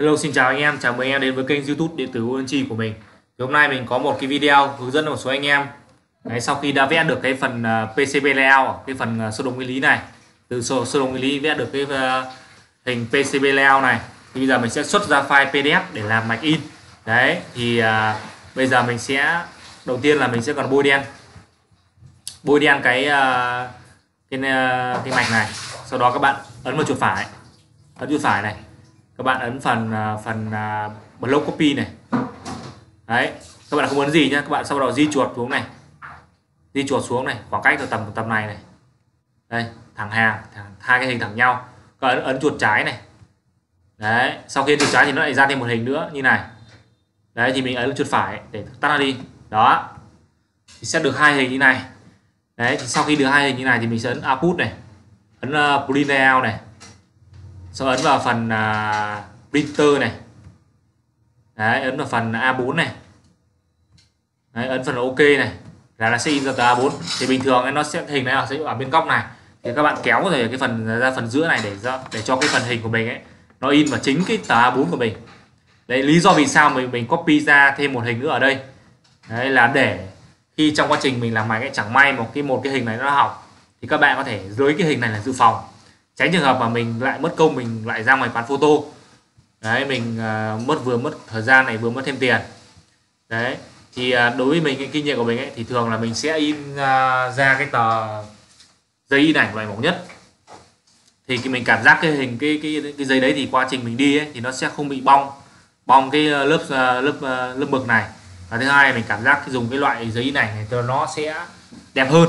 Hello xin chào anh em, chào mừng anh em đến với kênh youtube điện tử Chi của mình. Thì Hôm nay mình có một cái video hướng dẫn một số anh em. Đấy, Sau khi đã vẽ được cái phần à, PCB layout, cái phần à, sơ đồ nguyên lý này Từ sơ, sơ đồ nguyên lý vẽ được cái à, hình PCB layout này thì Bây giờ mình sẽ xuất ra file PDF để làm mạch in. Đấy, thì à, bây giờ mình sẽ Đầu tiên là mình sẽ cần bôi đen. Bôi đen cái cái, cái mạch này. Sau đó các bạn ấn vào chuột phải. Ấn chuột phải này các bạn ấn phần à, phần à, block copy này. Đấy các bạn không ấn gì nhá các bạn sau đó di chuột xuống này. Di chuột xuống này khoảng cách từ tầm tầm này này. Đây thẳng hàng thẳng, hai cái hình thẳng nhau. Các bạn ấn, ấn chuột trái này. Đấy sau khi chuột trái thì nó lại ra thêm một hình nữa như này. Đấy thì mình ấn chuột phải để tắt nó đi. Đó. Thì sẽ được hai hình như này. Đấy thì sau khi được hai hình như này thì mình sẽ ấn output này. Ấn uh, print layout này sau ấn vào phần uh, printer này. Đấy ấn vào phần A4 này. Đấy, ấn phần OK này. Là nó sẽ in ra tờ A4 thì bình thường nó sẽ hình này sẽ ở bên góc này. Thì các bạn kéo rồi cái phần ra phần giữa này để cho để cho cái phần hình của mình ấy nó in vào chính cái tờ A4 của mình. Đấy lý do vì sao mình mình copy ra thêm một hình nữa ở đây. Đấy là để khi trong quá trình mình làm máy cái chẳng may một cái một cái hình này nó hỏng thì các bạn có thể dưới cái hình này là dự phòng tránh trường hợp mà mình lại mất công mình lại ra ngoài quán photo. Đấy mình uh, mất vừa mất thời gian này vừa mất thêm tiền. Đấy thì uh, đối với mình cái kinh nghiệm của mình ấy thì thường là mình sẽ in uh, ra cái tờ giấy in ảnh loại mỏng nhất. Thì cái mình cảm giác cái hình cái cái cái giấy đấy thì quá trình mình đi ấy thì nó sẽ không bị bong bong cái lớp lớp lớp mực này. Và thứ hai mình cảm giác dùng cái loại giấy in ảnh này thì nó sẽ đẹp hơn.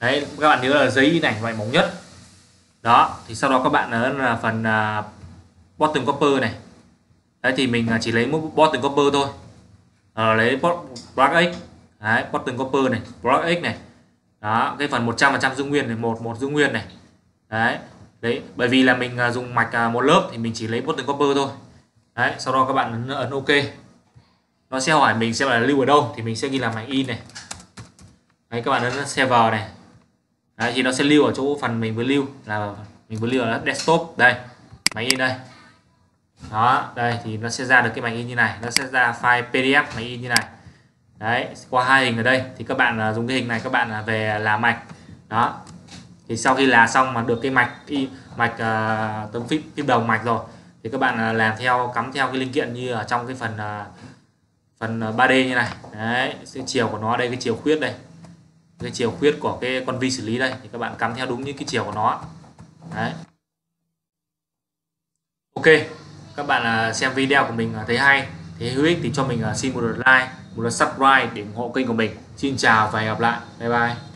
Đấy các bạn nhớ là giấy in ảnh loại mỏng nhất đó thì sau đó các bạn ấn là phần uh, bottom copper này. Đấy thì mình à, chỉ lấy một bottom copper thôi. À, lấy block x. Đấy bottom copper này block x này. Đó cái phần 100% giữ nguyên này một một giữ nguyên này. Đấy đấy bởi vì là mình uh, dùng mạch uh, một lớp thì mình chỉ lấy bottom copper thôi. Đấy sau đó các bạn ấn, ấn ok. Nó sẽ hỏi mình sẽ là lưu ở đâu thì mình sẽ ghi là mạch in này. Đấy các bạn ấn server này. Đấy, thì nó sẽ lưu ở chỗ phần mình vừa lưu là mình vừa lưu ở desktop đây máy in đây. Đó đây thì nó sẽ ra được cái máy in như này nó sẽ ra file PDF máy in như này. Đấy qua hai hình ở đây thì các bạn à, dùng cái hình này các bạn à, về làm mạch. Đó thì sau khi là xong mà được cái mạch cái mạch uh, tấm phím phím đồng mạch rồi thì các bạn uh, làm theo cắm theo cái linh kiện như ở trong cái phần uh, phần 3D như này. Đấy cái chiều của nó đây cái chiều khuyết đây cái chiều khuyết của cái con vi xử lý đây, thì các bạn cắm theo đúng những cái chiều của nó. Đấy. Ok, các bạn à, xem video của mình à, thấy hay, thấy hữu ích thì cho mình à, xin một lượt like, một lượt subscribe để ủng hộ kênh của mình. Xin chào và hẹn gặp lại. Bye bye.